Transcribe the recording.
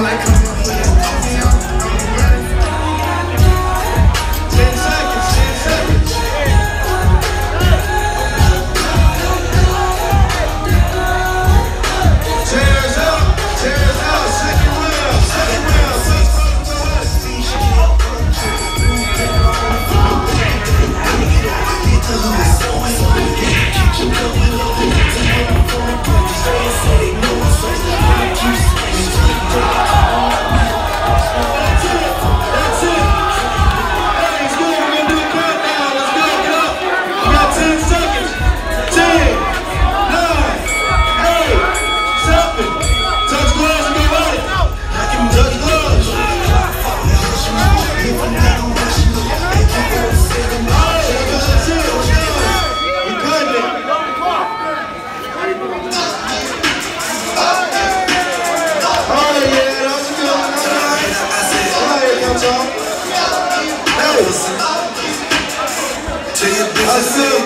Like, 마세스